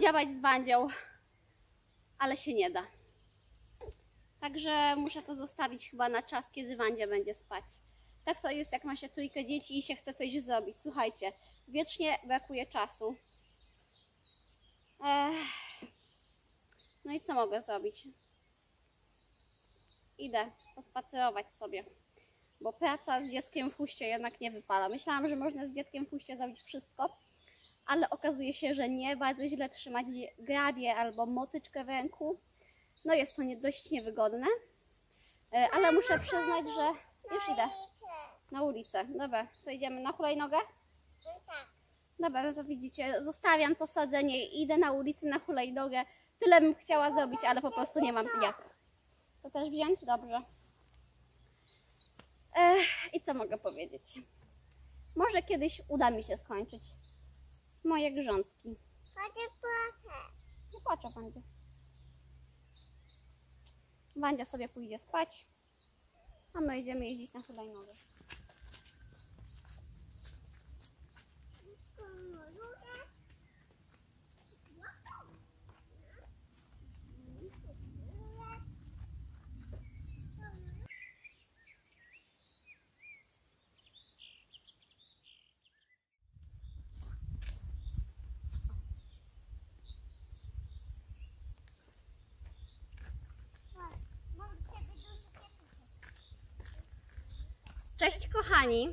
Działać z Wandzią, ale się nie da. Także muszę to zostawić chyba na czas, kiedy Wandzia będzie spać. Tak to jest, jak ma się trójkę dzieci i się chce coś zrobić. Słuchajcie, wiecznie brakuje czasu. Ech. No i co mogę zrobić? Idę pospacerować sobie, bo praca z dzieckiem w huście jednak nie wypala. Myślałam, że można z dzieckiem w huście zrobić wszystko, ale okazuje się, że nie. Bardzo źle trzymać grabie albo motyczkę w ręku. No jest to nie, dość niewygodne, E, ale muszę przyznać, że już idę na ulicę. Dobra, to idziemy na hulajnogę? Dobra, no to widzicie, zostawiam to sadzenie i idę na ulicę na hulajnogę. Tyle bym chciała zrobić, ale po prostu nie mam jak. To też wziąć? Dobrze. Ech, I co mogę powiedzieć? Może kiedyś uda mi się skończyć moje grządki. Nie płaczę, Wandzia. Wandzia sobie pójdzie spać, a my idziemy jeździć na hulajnogę. Kochani.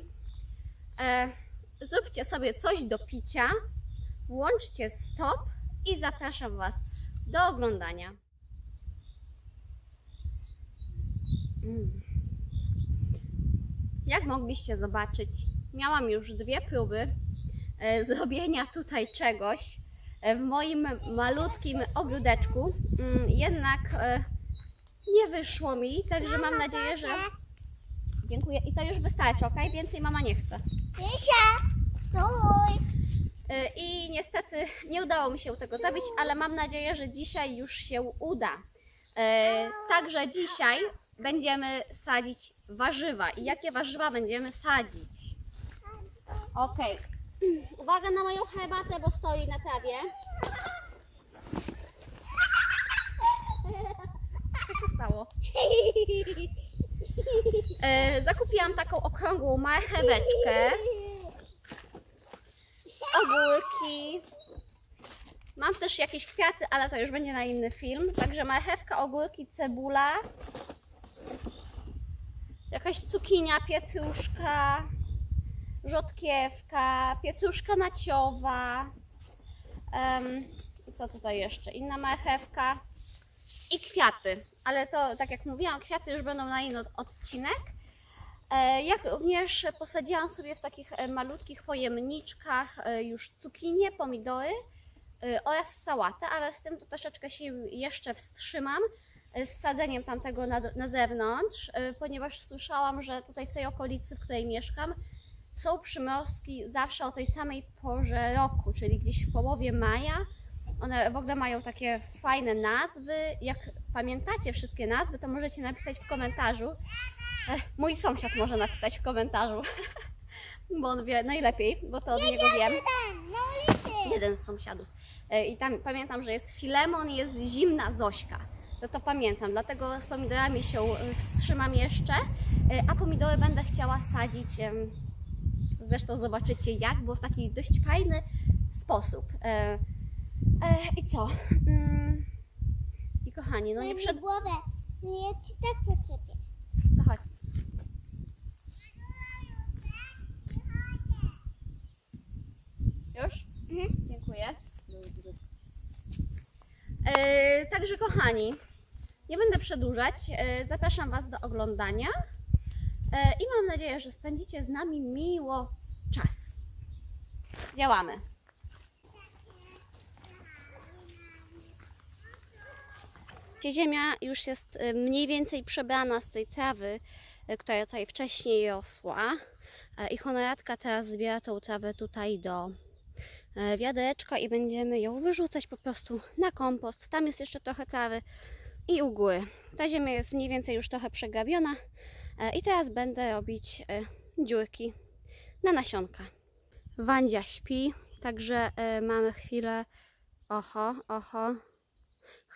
E, zróbcie sobie coś do picia, włączcie stop i zapraszam Was do oglądania. Mm. Jak mogliście zobaczyć, miałam już dwie próby e, zrobienia tutaj czegoś e, w moim malutkim ogródeczku. Mm, Jednak e, nie wyszło mi, także mam nadzieję, że. Dziękuję. I to już wystarczy, ok? Więcej mama nie chce. Misia, stój! Y, I niestety nie udało mi się tego zrobić, ale mam nadzieję, że dzisiaj już się uda. Y, Także dzisiaj będziemy sadzić warzywa. I jakie warzywa będziemy sadzić? Ok. Uwaga na moją herbatę, bo stoi na trawie. Co się stało? Y, Zakupiłam taką okrągłą marcheweczkę. ogórki. Mam też jakieś kwiaty, ale to już będzie na inny film. Także marchewka, ogórki, cebula. Jakaś cukinia, pietruszka, rzodkiewka, pietruszka naciowa. I co tutaj jeszcze? Inna marchewka i kwiaty. Ale to, tak jak mówiłam, kwiaty już będą na inny odcinek. E, Jak również posadziłam sobie w takich e, malutkich pojemniczkach e, już cukinie, pomidory oraz sałatę, ale z tym to troszeczkę się jeszcze wstrzymam z sadzeniem tamtego na, na zewnątrz, ponieważ słyszałam, że tutaj w tej okolicy, w której mieszkam, są przymrozki zawsze o tej samej porze roku, czyli gdzieś w połowie maja. One w ogóle mają takie fajne nazwy. Jak pamiętacie wszystkie nazwy, to możecie napisać w komentarzu. Mój sąsiad może napisać w komentarzu, bo on wie najlepiej, bo to od niego wiem. Jeden z sąsiadów. E, I tam pamiętam, że jest Filemon, jest zimna Zośka. To to pamiętam, dlatego z pomidorami się e, wstrzymam jeszcze, e, a pomidory będę chciała sadzić. Zresztą zobaczycie jak, bo w taki dość fajny sposób. E, I co? Mm, I kochani, no nie przed... głowę. No ja ci tak poczepię. To chodź. Już? Mhm. Dziękuję. E, także kochani, nie będę przedłużać. E, zapraszam Was do oglądania e, i mam nadzieję, że spędzicie z nami miło czas. Działamy. Gdzie ziemia już jest e, mniej więcej przebrana z tej trawy, e, która tutaj wcześniej rosła. E, I honoratka teraz zbiera tą trawę tutaj do e, wiadereczka i będziemy ją wyrzucać po prostu na kompost. Tam jest jeszcze trochę trawy i u góry. Ta ziemia jest mniej więcej już trochę przegrabiona e, i teraz będę robić dziurki na nasionka. Wandzia śpi, także mamy chwilę Oho, oho.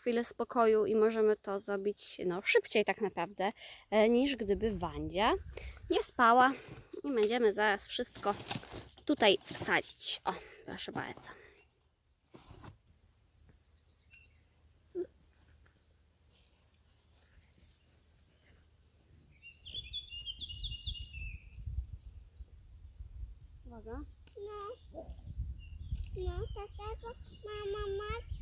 Chwilę spokoju i możemy to zrobić no, szybciej tak naprawdę, e, niż gdyby Wandzia nie spała. I będziemy zaraz wszystko tutaj sadzić. O, proszę bardzo. Uwaga. No. No, dlatego mama mać.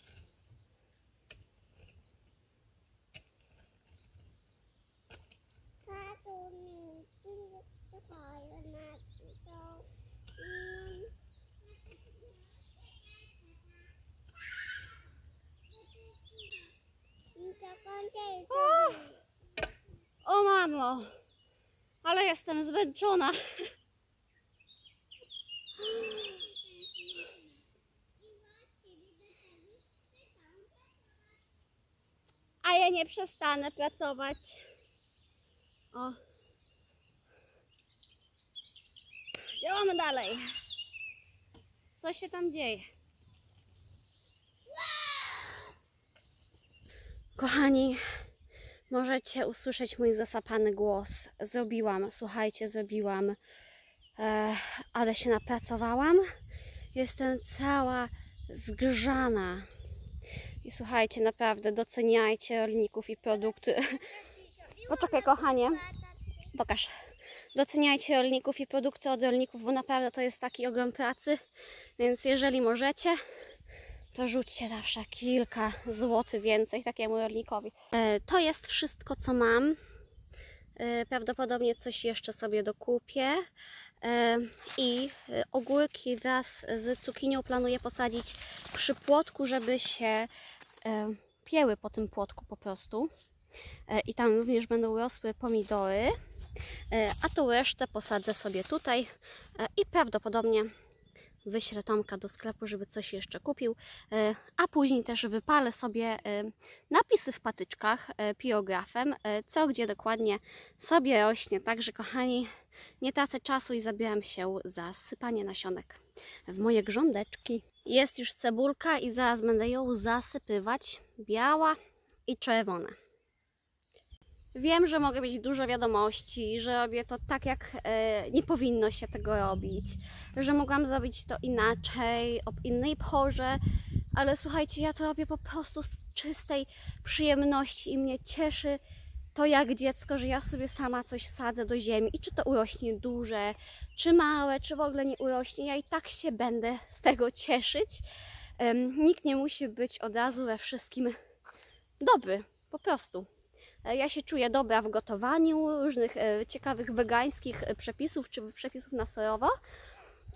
zmęczona. A ja nie przestanę pracować. O. Działamy dalej. Co się tam dzieje? Kochani, możecie usłyszeć mój zasapany głos. Zrobiłam, słuchajcie, zrobiłam, e, ale się napracowałam. Jestem cała zgrzana. I słuchajcie, naprawdę doceniajcie rolników i produkty. Poczekaj, kochanie. Pokaż. Doceniajcie rolników i produkty od rolników, bo naprawdę to jest taki ogrom pracy. Więc jeżeli możecie, to rzućcie zawsze kilka złotych więcej takiemu rolnikowi. E, To jest wszystko, co mam. E, Prawdopodobnie coś jeszcze sobie dokupię. E, I ogórki wraz z cukinią planuję posadzić przy płotku, żeby się pieły po tym płotku po prostu. I tam również będą rosły pomidory. A tą resztę posadzę sobie tutaj i prawdopodobnie wyślę Tomka do sklepu, żeby coś jeszcze kupił, e, a później też wypalę sobie e, napisy w patyczkach e, piografem, co gdzie dokładnie sobie rośnie. Także kochani, nie tracę czasu i zabieram się za sypanie nasionek w moje grządeczki. Jest już cebulka i zaraz będę ją zasypywać. Biała i czerwona. Wiem, że mogę mieć dużo wiadomości, że robię to tak, jak e, nie powinno się tego robić, że mogłam zrobić to inaczej, o innej porze, ale słuchajcie, ja to robię po prostu z czystej przyjemności i mnie cieszy to jak dziecko, że ja sobie sama coś sadzę do ziemi i czy to urośnie duże, czy małe, czy w ogóle nie urośnie, ja i tak się będę z tego cieszyć. Nikt nie musi być od razu we wszystkim dobry, po prostu. E, Ja się czuję dobra w gotowaniu różnych e, ciekawych wegańskich e, przepisów czy przepisów na serowo,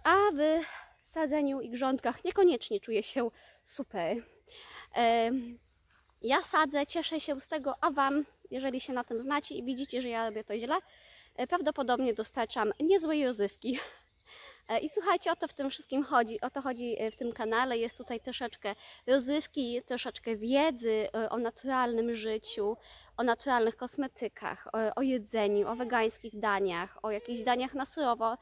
a w sadzeniu i grządkach niekoniecznie czuję się super. Ja sadzę, cieszę się z tego, a Wam, jeżeli się na tym znacie i widzicie, że ja robię to źle, prawdopodobnie dostarczam niezłej rozrywki. E, I słuchajcie, o to w tym wszystkim chodzi. O to chodzi e, w tym kanale. Jest tutaj troszeczkę rozrywki, troszeczkę wiedzy e, o naturalnym życiu, o naturalnych kosmetykach, o, o jedzeniu, o wegańskich daniach, o jakichś daniach na surowo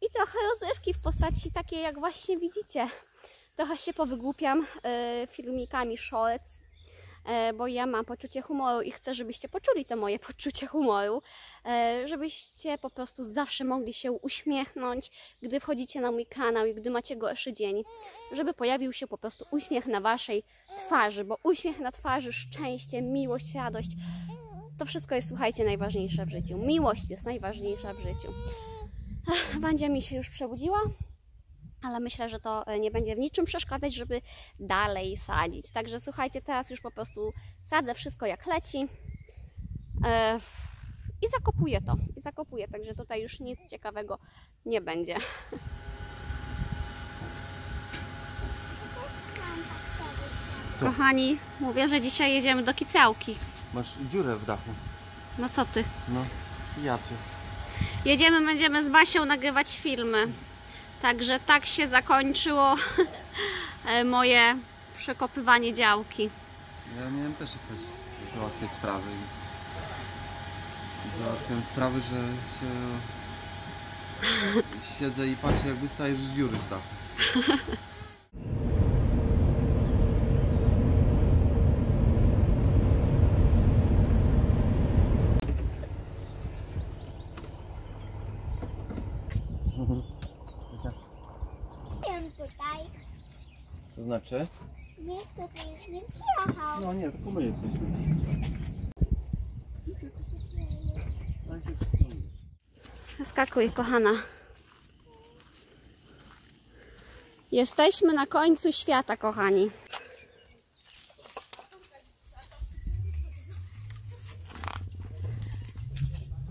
i trochę rozrywki w postaci takiej, jak właśnie widzicie. Trochę się powygłupiam filmikami shorts, bo ja mam poczucie humoru i chcę, żebyście poczuli to moje poczucie humoru, e, żebyście po prostu zawsze mogli się uśmiechnąć, gdy wchodzicie na mój kanał i gdy macie gorszy dzień, żeby pojawił się po prostu uśmiech na waszej twarzy, bo uśmiech na twarzy, szczęście, miłość, radość, to wszystko jest, słuchajcie, najważniejsze w życiu. Miłość jest najważniejsza w życiu. Wandzia mi się już przebudziła, ale myślę, że to e, nie będzie w niczym przeszkadzać, żeby dalej sadzić. Także słuchajcie, teraz już po prostu sadzę wszystko jak leci e, i zakopuję to. I zakopuję, także tutaj już nic ciekawego nie będzie. Co? Kochani, mówię, że dzisiaj jedziemy do Kitrałki. Masz dziurę w dachu. No co ty? No, jacy. Jedziemy, będziemy z Basią nagrywać filmy. Także tak się zakończyło e, moje przekopywanie działki. Ja miałem też jakoś załatwiać sprawy. Załatwiam sprawy, że się... Siedzę i patrzę jak wystajesz z dziury z dachu. Wiem tutaj. To znaczy? Nie chcę tutaj nie przyjechał. No nie, tylko my jesteśmy. Skakuj, kochana. Jesteśmy na końcu świata, kochani.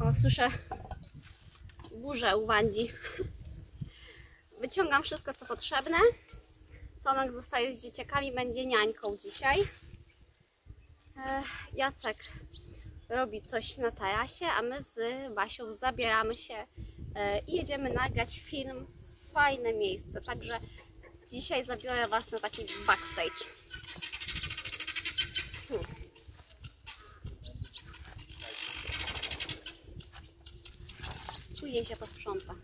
O, słyszę burzę u Wandzi. Wyciągam wszystko, co potrzebne. Tomek zostaje z dzieciakami, będzie niańką dzisiaj. Jacek robi coś na tarasie, a my z Basią zabieramy się e, i jedziemy nagrać film. Fajne miejsce, także dzisiaj zabiorę Was na taki backstage. Hmm. Później się posprząta.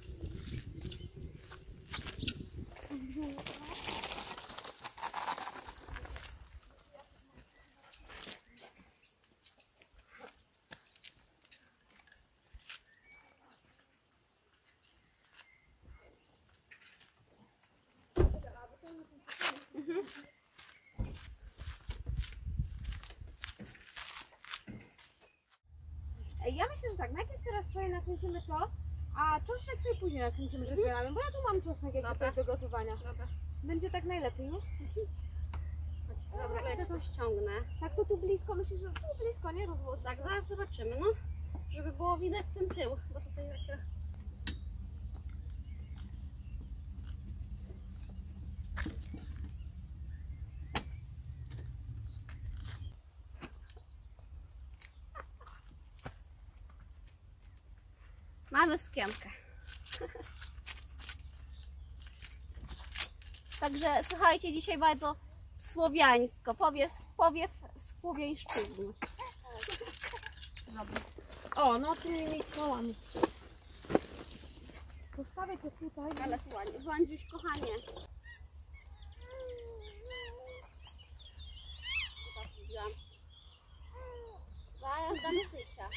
Ej, Ja myślę, że tak, najpierw teraz sobie nakręcimy to, a czosnek sobie później nakręcimy, że zbieramy, bo ja tu mam czosnek jak Dobra. coś do gotowania. Dobra, Będzie tak najlepiej, nie? chodź, dobra, ja ci to ściągnę. Tak to tu blisko, myślisz, że tu blisko, nie? Rozłożyć. Tak, zaraz zobaczymy, no. Żeby było widać ten tył, bo tutaj takie... Mamy sukienkę. Także słuchajcie, dzisiaj bardzo słowiańsko, powiew, powiew słowiańszczyzny. Dobra. O, no tymi kołami. Postawię to tutaj. Ale słoń, Wądziuś, kochanie. Zaraz damy Cysia.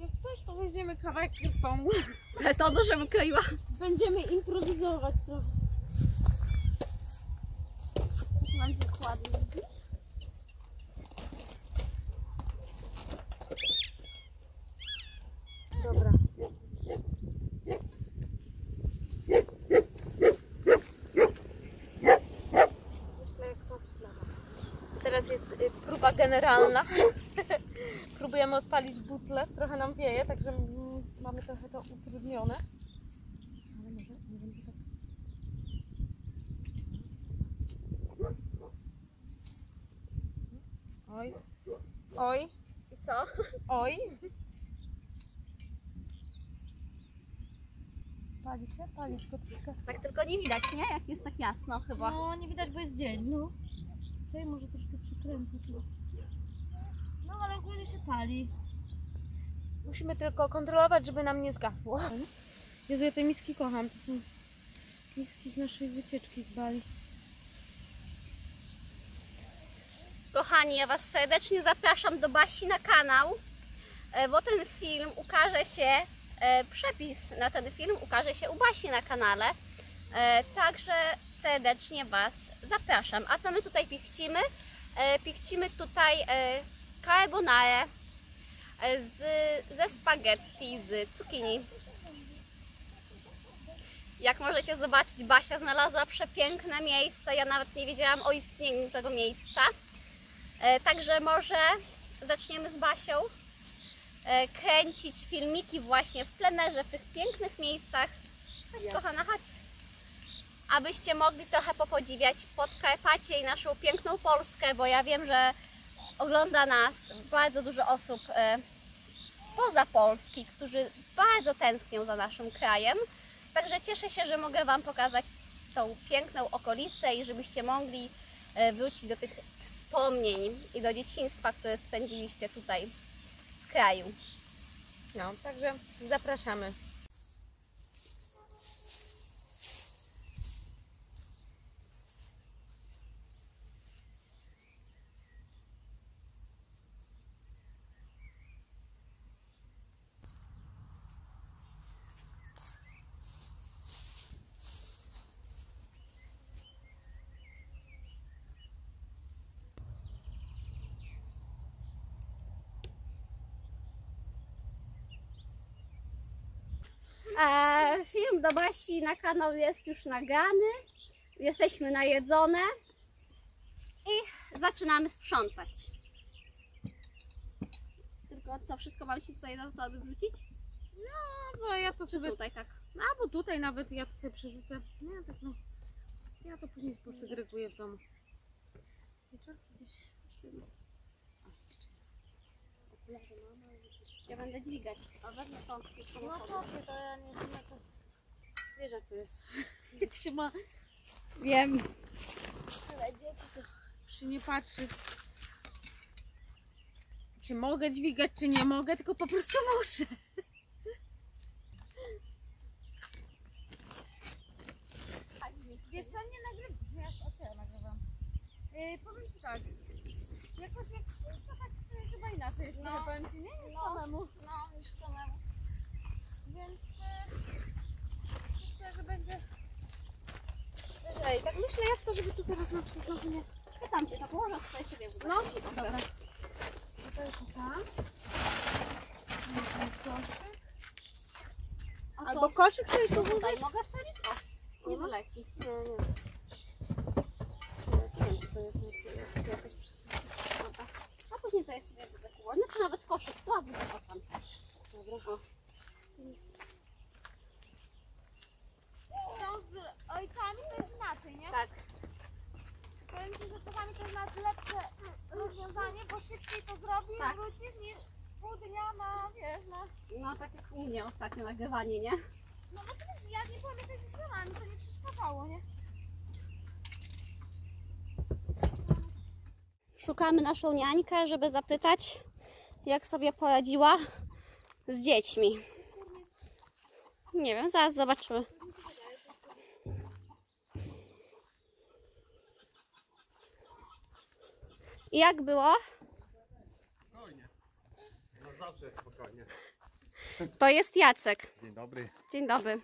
Jak coś, to weźmiemy kawałek kirponu. Ale to dużo wykroiła. Będziemy improwizować trochę. Będzie ładnie, widzisz? Dobra. Myślę, jak to wygląda. Teraz jest y, próba generalna. Próbujemy odpalić butlę. Trochę nam wieje, także mamy trochę to utrudnione. Ale może nie będzie tak. Oj. Oj. I co? Oj. Pali się? Pali się troszkę. Tak tylko nie widać, nie? Jak jest tak jasno chyba. No, nie widać, bo jest dzień, no. Tutaj może troszkę No, ale ogólnie się pali. Musimy tylko kontrolować, żeby nam nie zgasło. Jezu, ja te miski kocham. To są miski z naszej wycieczki z Bali. Kochani, ja Was serdecznie zapraszam do Basi na kanał, e, bo ten film ukaże się, e, przepis na ten film ukaże się u Basi na kanale. E, Także serdecznie Was zapraszam. A co my tutaj pichcimy? E, Pichcimy tutaj e, carbonarę e, z, ze spaghetti, z cukinii. Jak możecie zobaczyć, Basia znalazła przepiękne miejsce. Ja nawet nie wiedziałam o istnieniu tego miejsca. E, Także może zaczniemy z Basią e, kręcić filmiki właśnie w plenerze, w tych pięknych miejscach. Chodź Jasne. kochana, chodź. Abyście mogli trochę popodziwiać Podkarpacie i naszą piękną Polskę, bo ja wiem, że ogląda nas bardzo dużo osób e, poza Polski, którzy bardzo tęsknią za naszym krajem. Także cieszę się, że mogę Wam pokazać tą piękną okolicę i żebyście mogli e, wrócić do tych wspomnień i do dzieciństwa, które spędziliście tutaj w kraju. No, także zapraszamy. Film do Basi na kanał jest już nagrany. Jesteśmy najedzone i zaczynamy sprzątać. Tylko co, wszystko Wam się tutaj do torby wrzucić? No, bo ja to Czy sobie tutaj tak? No, albo tutaj nawet ja to sobie przerzucę. Nie, tak no. Ja to później posegreguję w domu. Wieczorki gdzieś. O, jeszcze. Ja będę dźwigać. A wezmę to z No samochodu. to, to ja nie wiem jakoś. Wiesz jak to jest. Jak się ma Wiem. tyle dzieci, to się nie patrzy. Czy mogę dźwigać, czy nie mogę, tylko po prostu muszę. Wiesz co, nie nagrywam. Ja, o co ja nagrywam? Yy, powiem Ci tak. Jakoś jak to tak yy, chyba inaczej jest, No. no. powiem Ci, nie? Niż No. samemu. No, już samemu. Więc yy, myślę, że będzie lżej. Tak myślę jak to, żeby tu teraz na przykład nie... Pytam Cię, to położę tutaj sobie w No, dobra. Tutaj tak. Koszyk. A Albo to, koszyk sobie tu to tutaj mogę wsadzić? O, nie Mhm. wyleci. Nie, nie. Nie, nie wiem, czy to jest jest jakaś. To jest sobie będę kupować. Znaczy nawet koszyk tu, a butelka tam. Dobra. No z ojcami to jest inaczej, nie? Tak. Powiem Ci, że czasami to jest nawet lepsze rozwiązanie, bo szybciej to zrobisz, Tak. wrócisz niż pół dnia na, wiesz, na... No tak jak u mnie ostatnio nagrywanie, nie? No bo wiesz, ja nie jakaś zgrana, mi to nie przeszkadzało, nie? Szukamy naszą niańkę, żeby zapytać, jak sobie poradziła z dziećmi. Nie wiem, zaraz zobaczymy. I jak było? Spokojnie. No zawsze jest spokojnie. To jest Jacek. Dzień dobry. Dzień dobry.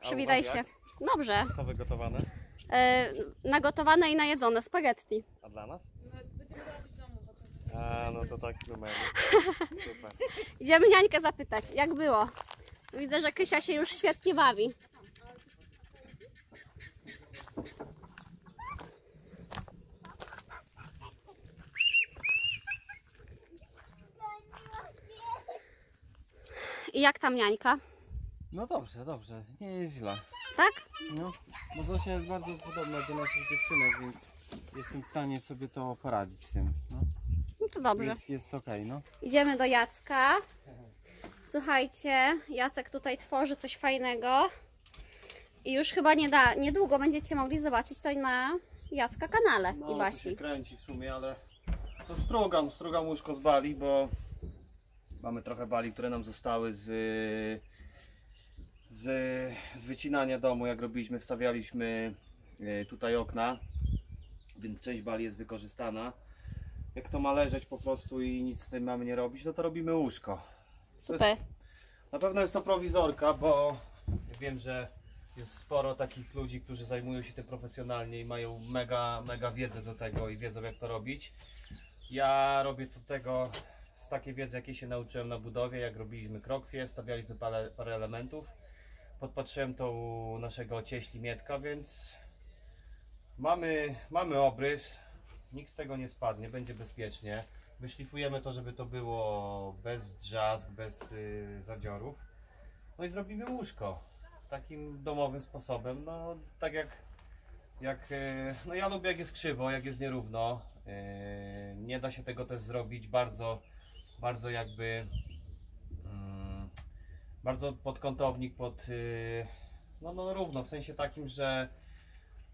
Przywitaj się. Dobrze. Co wygotowane? E, nagotowane i najedzone spaghetti. A dla nas? A, no to tak numer. Super. Idziemy niańkę zapytać, jak było. Widzę, że Kysia się już świetnie bawi. I jak tam niańka? No dobrze, dobrze. Nie jest źle. Tak? No, bo Zosia jest bardzo podobna do naszych dziewczynek, więc jestem w stanie sobie to poradzić z tym. No, No to dobrze. jest, jest okej, no. Idziemy do Jacka. Słuchajcie, Jacek tutaj tworzy coś fajnego. I już chyba nie da, niedługo będziecie mogli zobaczyć to na Jacka kanale No, i Basi. się kręci w sumie, ale to strugam, strugam łóżko z bali, bo mamy trochę bali, które nam zostały z, z, z wycinania domu, jak robiliśmy, wstawialiśmy e, tutaj okna, więc część bali jest wykorzystana. Jak to ma leżeć po prostu i nic z tym mamy nie robić, no to robimy łóżko. Super. Na pewno jest to prowizorka, bo wiem, że jest sporo takich ludzi, którzy zajmują się tym profesjonalnie i mają mega, mega wiedzę do tego i wiedzą jak to robić. Ja robię do tego z takiej wiedzy, jakiej się nauczyłem na budowie, jak robiliśmy krokwie, stawialiśmy parę, parę elementów. Podpatrzyłem to u naszego cieśli Mietka, więc mamy, mamy obrys, nikt z tego nie spadnie, będzie bezpiecznie. Wyszlifujemy to, żeby to było bez drzazg, bez y, zadziorów. No i zrobimy łóżko. Takim domowym sposobem. No tak jak, jak y, no ja lubię jak jest krzywo, jak jest nierówno. Y, Nie da się tego też zrobić bardzo, bardzo jakby mm, bardzo pod y, no, no równo, w sensie takim, że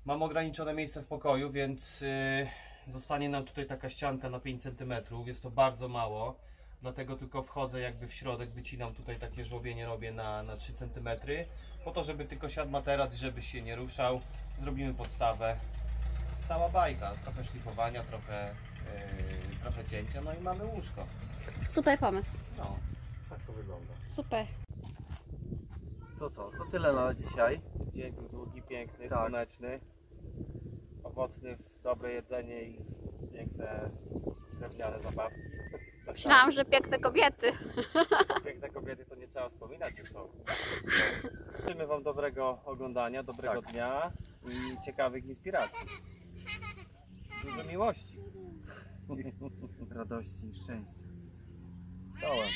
mam ograniczone miejsce w pokoju, więc y, zostanie nam tutaj taka ścianka na 5 cm. Jest to bardzo mało, dlatego tylko wchodzę jakby w środek, wycinam tutaj takie żłobienie robię na, na 3 cm, po to, żeby tylko siadł materac, i żeby się nie ruszał. Zrobimy podstawę. Cała bajka, trochę szlifowania, trochę, yy, trochę cięcia, no i mamy łóżko. Super pomysł. No, tak to wygląda. Super. To co, to tyle na dzisiaj. Dzień był długi, piękny, Tak. słoneczny, owocny w dobre jedzenie i w piękne drewniane zabawki. Myślałam, że piękne kobiety. Piękne kobiety to nie trzeba wspominać, że są. Życzymy Wam dobrego oglądania, dobrego Tak. dnia i ciekawych inspiracji. Dużo miłości. Radości i szczęścia. Czołem.